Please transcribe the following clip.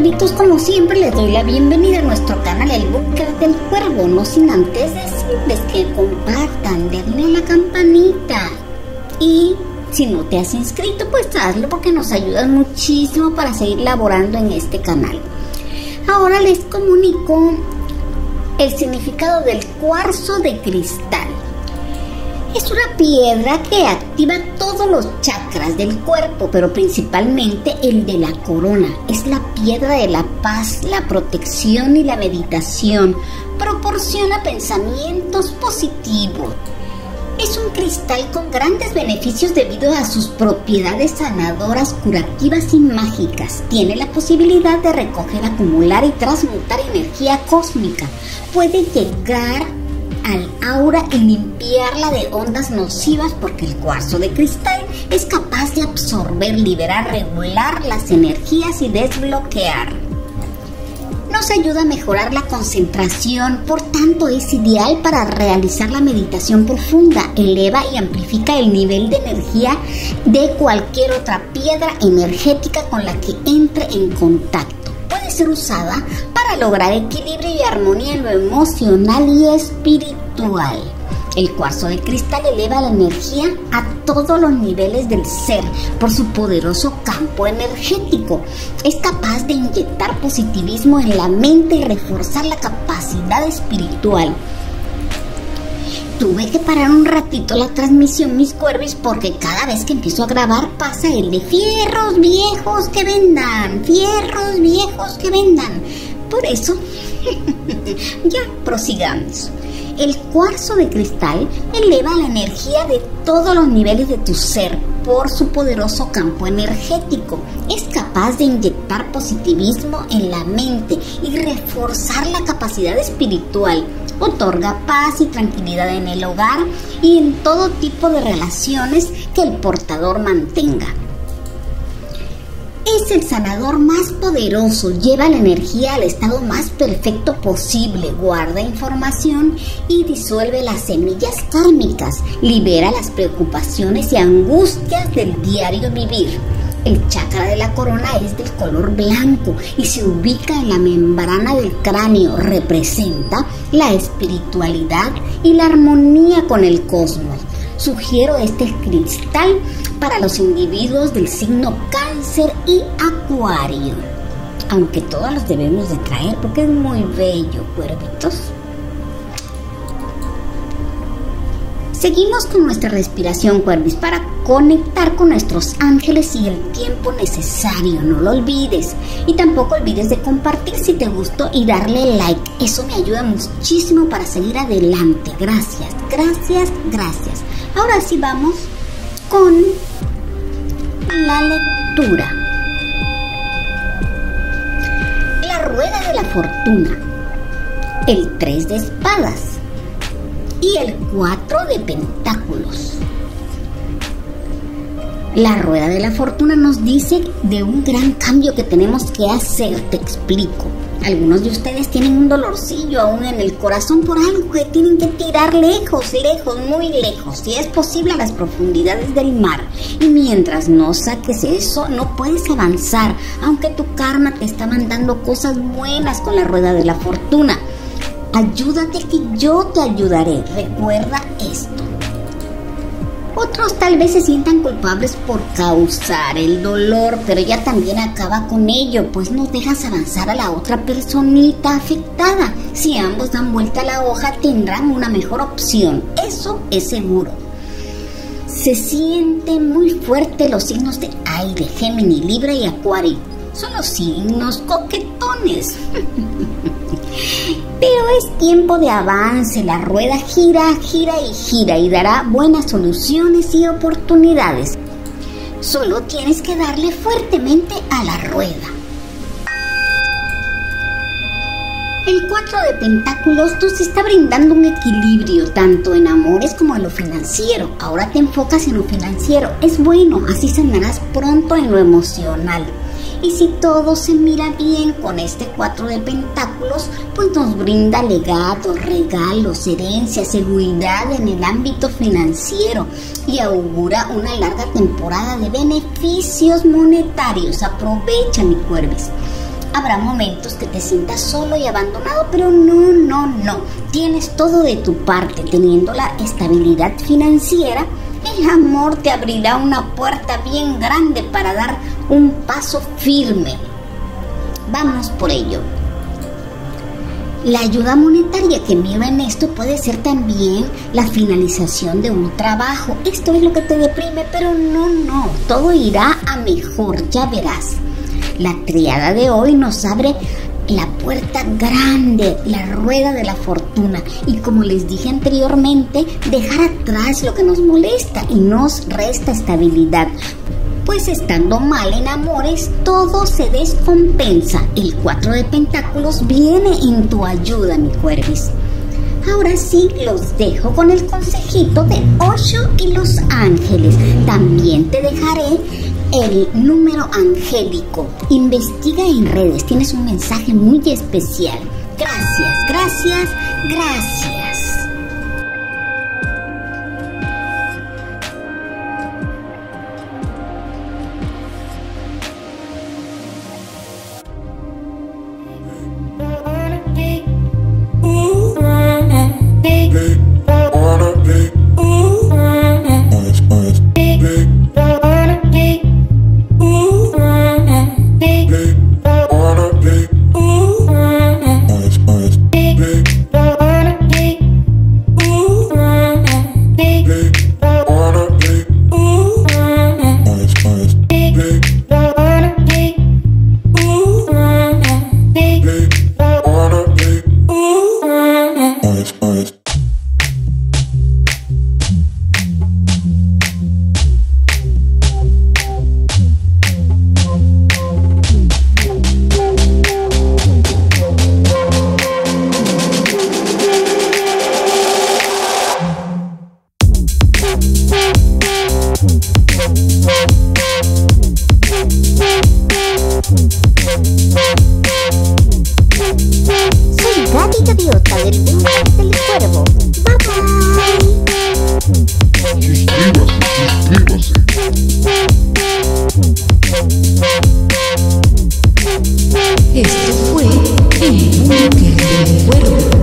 cuervitos, como siempre les doy la bienvenida a nuestro canal El Búnker del Cuervo, no sin antes decirles que compartan, denle a la campanita y si no te has inscrito pues hazlo porque nos ayuda muchísimo para seguir laborando en este canal. Ahora les comunico el significado del cuarzo de cristal. Es una piedra que activa todos los chakras del cuerpo, pero principalmente el de la corona. Es la piedra de la paz, la protección y la meditación. Proporciona pensamientos positivos. Es un cristal con grandes beneficios debido a sus propiedades sanadoras, curativas y mágicas. Tiene la posibilidad de recoger, acumular y transmutar energía cósmica. Puede llegar al aura y limpiarla de ondas nocivas porque el cuarzo de cristal es capaz de absorber, liberar, regular las energías y desbloquear. Nos ayuda a mejorar la concentración, por tanto es ideal para realizar la meditación profunda, eleva y amplifica el nivel de energía de cualquier otra piedra energética con la que entre en contacto puede ser usada lograr equilibrio y armonía en lo emocional y espiritual. El cuarzo de cristal eleva la energía a todos los niveles del ser por su poderoso campo energético. Es capaz de inyectar positivismo en la mente y reforzar la capacidad espiritual tuve que parar un ratito la transmisión, mis cuervis, porque cada vez que empiezo a grabar pasa el de fierros viejos que vendan, fierros viejos que vendan. Por eso, ya prosigamos. El cuarzo de cristal eleva la energía de todos los niveles de tu ser por su poderoso campo energético. Es capaz de inyectar positivismo en la mente y reforzar la capacidad espiritual otorga paz y tranquilidad en el hogar y en todo tipo de relaciones que el portador mantenga. Es el sanador más poderoso, lleva la energía al estado más perfecto posible, guarda información y disuelve las semillas kármicas, libera las preocupaciones y angustias del diario vivir el chakra de la corona es del color blanco y se ubica en la membrana del cráneo. Representa la espiritualidad y la armonía con el cosmos. Sugiero este cristal para los individuos del signo cáncer y acuario. Aunque todos los debemos de traer porque es muy bello, cuervitos. Seguimos con nuestra respiración, Cuervis, para conectar con nuestros ángeles y el tiempo necesario. No lo olvides. Y tampoco olvides de compartir si te gustó y darle like. Eso me ayuda muchísimo para seguir adelante. Gracias, gracias, gracias. Ahora sí vamos con la lectura. La rueda de la fortuna. El tres de espadas y el 4 de pentáculos. La rueda de la fortuna nos dice de un gran cambio que tenemos que hacer, te explico. Algunos de ustedes tienen un dolorcillo aún en el corazón por algo que tienen que tirar lejos, lejos, muy lejos, si es posible a las profundidades del mar. Y mientras no saques eso, no puedes avanzar, aunque tu karma te está mandando cosas buenas con la rueda de la fortuna. Ayúdate que yo te ayudaré. Recuerda esto. Otros tal vez se sientan culpables por causar el dolor, pero ella también acaba con ello, pues no dejas avanzar a la otra personita afectada. Si ambos dan vuelta a la hoja, tendrán una mejor opción. Eso es seguro. Se sienten muy fuertes los signos de aire, Géminis, Libra y Acuario. Son los signos coquetones. Pero es tiempo de avance, la rueda gira, gira y gira y dará buenas soluciones y oportunidades. Solo tienes que darle fuertemente a la rueda. El 4 de Pentáculos nos está brindando un equilibrio tanto en amores como en lo financiero. Ahora te enfocas en lo financiero. Es bueno, así sanarás pronto en lo emocional. Y si todo se mira bien con este cuatro de pentáculos, pues nos brinda legados, regalos, herencias, seguridad en el ámbito financiero y augura una larga temporada de beneficios monetarios. Aprovecha mi cuervis. Habrá momentos que te sientas solo y abandonado, pero no, no, no. Tienes todo de tu parte, teniendo la estabilidad financiera. El amor te abrirá una puerta bien grande para dar un paso firme. Vamos por ello. La ayuda monetaria que mira en esto puede ser también la finalización de un trabajo. Esto es lo que te deprime, pero no, no, todo irá a mejor, ya verás. La triada de hoy nos abre la puerta grande, la rueda de la fortuna. Y como les dije anteriormente, dejar atrás lo que nos molesta y nos resta estabilidad. Pues estando mal en amores, todo se descompensa. El 4 de pentáculos viene en tu ayuda, mi cuervis. Ahora sí los dejo con el consejito de Osho y los ángeles. También te dejaré el número angélico. Investiga en redes, tienes un mensaje muy especial. Gracias, gracias, gracias. Esto fue El Búnker del Cuervo.